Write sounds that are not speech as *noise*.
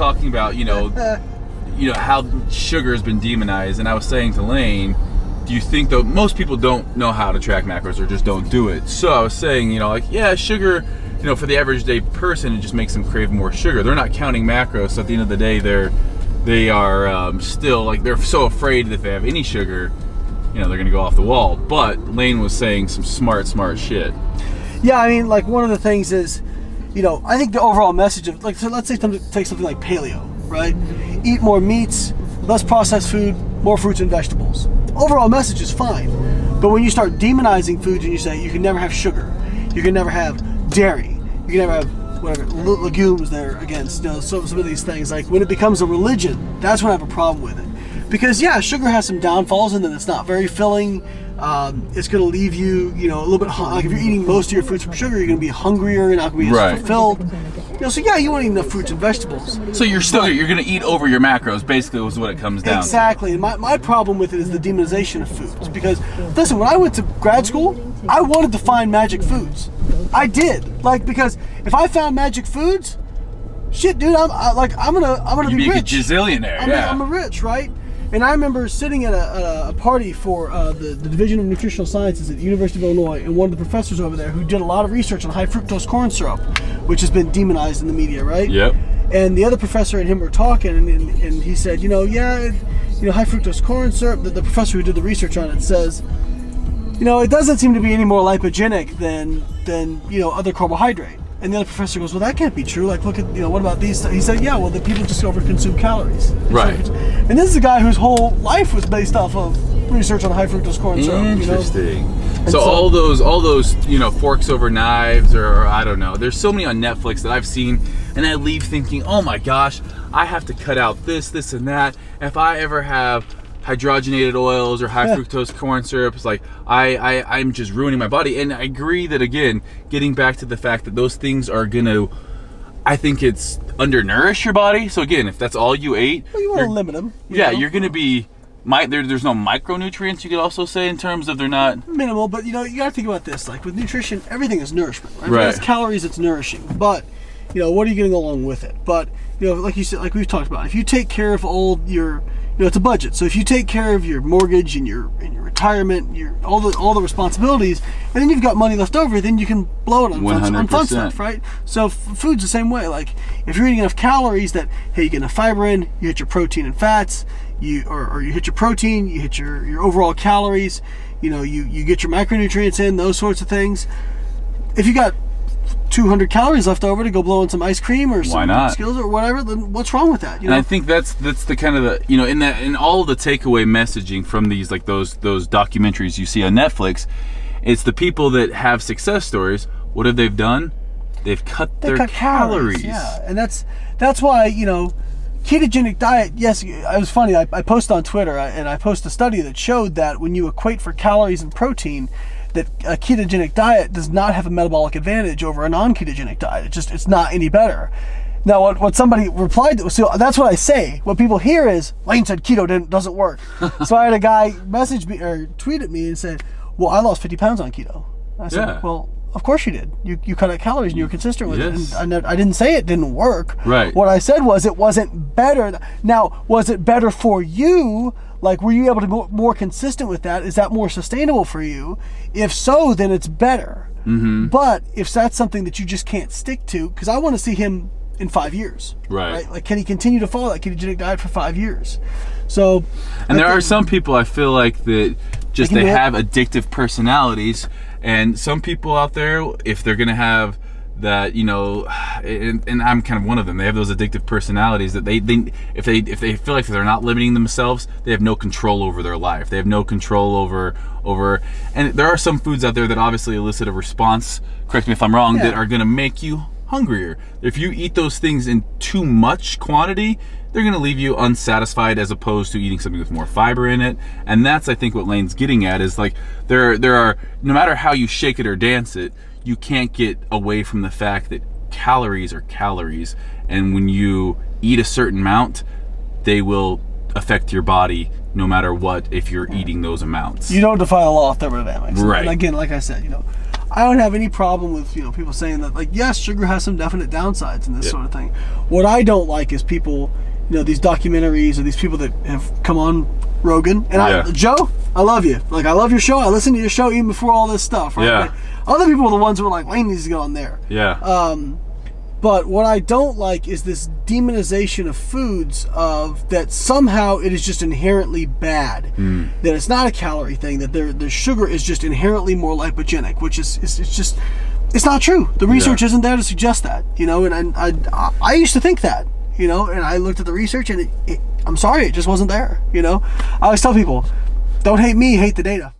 about you know, *laughs* you know how sugar has been demonized, and I was saying to Layne, do you think that most people don't know how to track macros or just don't do it? So I was saying, you know, like yeah, sugar, you know, for the average day person, it just makes them crave more sugar. They're not counting macros, so at the end of the day, they're they are um, still like they're so afraid that if they have any sugar, you know, they're gonna go off the wall. But Layne was saying some smart, smart shit. Yeah, I mean, like one of the things is, you know, I think the overall message of like, so let's say take something like paleo, right? Eat more meats, less processed food, more fruits and vegetables. Overall message is fine, but when you start demonizing foods and you say you can never have sugar, you can never have dairy, you can never have whatever le- legumes there against, you know, some, some of these things. Like when it becomes a religion, that's when I have a problem with it. Because yeah, sugar has some downfalls and then it's not very filling. Um, it's going to leave you, you know, a little bit hun- like if you're eating most of your foods from sugar, you're going to be hungrier, you're not going to be Right. as fulfilled. You know, so yeah, you want to eat enough fruits and vegetables. So you're still you're gonna eat over your macros. Basically, was what it comes down. to. Exactly. And my, my problem with it is the demonization of foods. Because, listen, when I went to grad school, I wanted to find magic foods. I did. Like, because if I found magic foods, shit, dude, I'm I, like, I'm gonna, I'm gonna You'd be be a rich. gazillionaire. I'm, yeah. a, I'm a rich, right? And I remember sitting at a, a, a party for uh, the, the Division of Nutritional Sciences at the University of Illinois, and one of the professors over there who did a lot of research on high fructose corn syrup, which has been demonized in the media, right? Yep. And the other professor and him were talking, and, and, and he said, you know, yeah, it- you know, high fructose corn syrup. The, the professor who did the research on it says, you know, it doesn't seem to be any more lipogenic than than you know other carbohydrate. And the other professor goes, well, that can't be true. Like, look at you know, what about these? He said, yeah, well, the people just overconsume calories. Right. And this is a guy whose whole life was based off of research on high fructose corn syrup. You know? Interesting. So, so- all those, all those, you know, forks over knives, or, or I don't know. There's so many on Netflix that I've seen, and I leave thinking, oh my gosh, I have to cut out this, this, and that. If I ever have hydrogenated oils or high Yeah. fructose corn syrup, it's like I, I, I'm just ruining my body. And I agree that again, getting back to the fact that those things are gonna. I think it's undernourish your body. So again, if that's all you ate, Well, you want to limit them. yeah, you're gonna be. My, there, there's no micronutrients you could also say in terms of they're not minimal, but you know, you gotta think about this. Like with nutrition, everything is nourishment, right? Right. If it's calories, it's nourishing. But you know, what are you getting along with it? But you know, like you said, like we've talked about, if you take care of all your, you know, it's a budget. So if you take care of your mortgage and your and your retirement, your all the all the responsibilities, and then you've got money left over, then you can blow it on fun, on fun stuff, right? So food's the same way. Like if you're eating enough calories that hey, you get enough fiber in, you hit your protein and fats, you or, or you hit your protein, you hit your your overall calories, you know, you you get your macronutrients in, those sorts of things. If you got 200 calories left over to go blow on some ice cream or some not? skills or whatever, then what's wrong with that? You And I think that's that's the kind of the you know in that in all the takeaway messaging from these like those those documentaries you see on Netflix, it's the people that have success stories. What have they done? They've cut they their cut calories. Yeah, and that's that's why you know ketogenic diet. Yes, it was funny. I, I posted on Twitter and I posted a study that showed that when you equate for calories and protein, that a ketogenic diet does not have a metabolic advantage over a non-ketogenic diet. It just it's not any better. Now, what, what somebody replied to, so that's what I say. What people hear is Layne said keto didn't, doesn't work. *laughs* so I had a guy message me or tweet at me and said, "Well, I lost 50 pounds on keto." I said, Yeah. "Well, of course you did. You you cut out calories and you were consistent with Yes. it." And I, never, I didn't say it didn't work. Right. What I said was it wasn't better. Now, was it better for you? Like, were you able to be more, consistent with that? Is that more sustainable for you? If so, then it's better. Mm-hmm. But if that's something that you just can't stick to, because I want to see him in five years. Right. Like, can he continue to follow that ketogenic diet for five years? So. And there are some people I feel like that just They they have addictive personalities, and some people out there, if they're gonna have that, you know, and, and I'm kind of one of them. They have those addictive personalities that they, they if they if they feel like they're not limiting themselves, they have no control over their life. They have no control over over. And there are some foods out there that obviously elicit a response. Correct me if I'm wrong. That are gonna make you hungrier. If you eat those things in too much quantity, they're going to leave you unsatisfied as opposed to eating something with more fiber in it. And that's I think what Layne's getting at is like there there are no matter how you shake it or dance it, you can't get away from the fact that calories are calories and when you eat a certain amount, they will affect your body no matter what if you're eating those amounts. you don't defy the law of thermodynamics. Right. And again, like I said, you know, I don't have any problem with you know people saying that like yes, sugar has some definite downsides and this Yeah. sort of thing. What I don't like is people, you know these documentaries or these people that have come on Rogan. And Yeah. I, Joe, I love you. Like I love your show. I listen to your show even before all this stuff. Right? Yeah. But other people are the ones who are like, Layne needs to go on there. Yeah. Um, but what I don't like is this demonization of foods of that somehow it is just inherently bad. That it's not a calorie thing. That their the sugar is just inherently more lipogenic, which is is it's just it's not true. The research Yeah. isn't there to suggest that. You know, and I I, I used to think that. You know, and I looked at the research and it, it, I'm sorry, it just wasn't there. You know, I always tell people, don't hate me, hate the data.